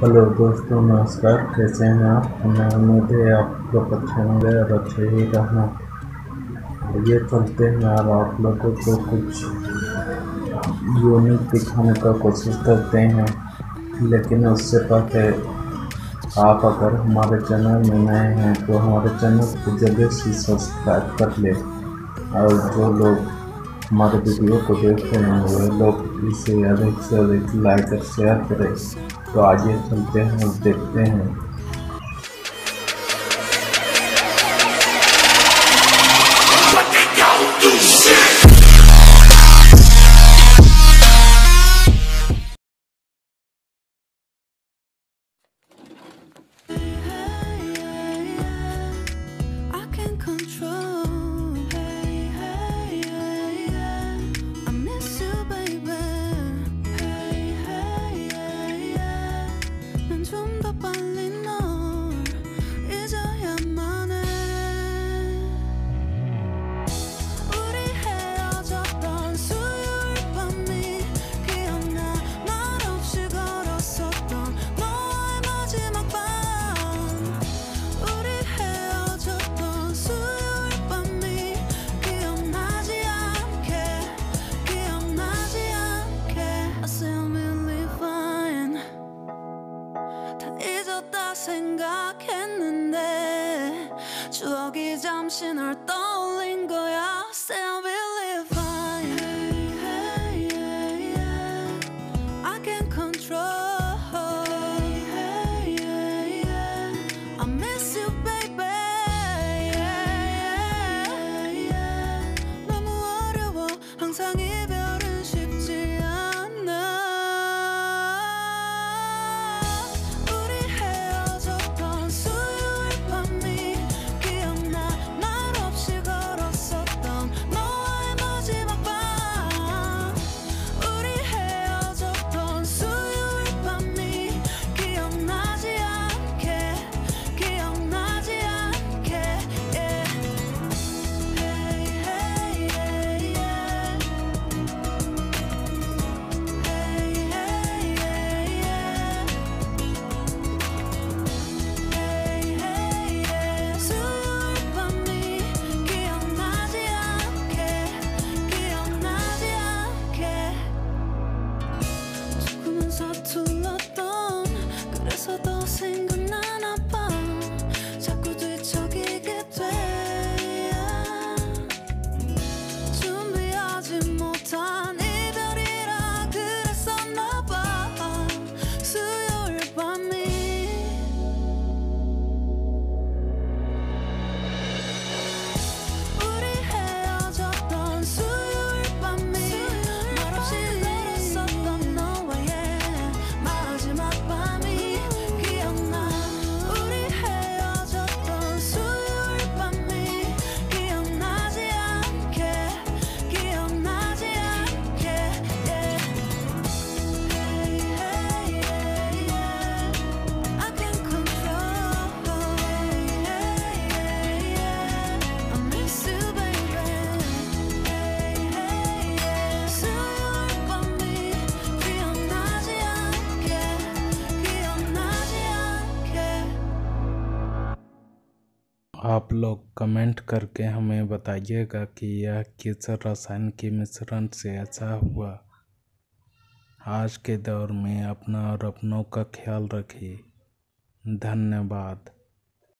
Hello दोस्तों, नमस्कार। कैसे हैं आप? हमें उम्मीद है आप लोग अच्छे होंगे और अच्छे ही रहना। ये चलते हैं। और आप लोगों को कुछ यूनिक दिखाने का कोशिश करते हैं। लेकिन उससे पहले आप अगर हमारे चैनल में नए हैं तो हमारे चैनल को जल्दी से सब्सक्राइब कर ले। और जो लोग हमारे वीडियो को देख रहे हैं, वे लोग इसे अधिक से अधिक लाइक और शेयर करें। तो आगे चलते हैं और देखते हैं। 좀 더 빨리 널 잊었다 생각했는데 추억이 잠시 널 떠올린 거야 believe yeah. I yeah. I आप लोग कमेंट करके हमें बताइएगा कि यह किस रसायन के मिश्रण से ऐसा हुआ। आज के दौर में अपना और अपनों का ख्याल रखिए। धन्यवाद।